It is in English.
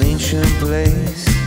an ancient place.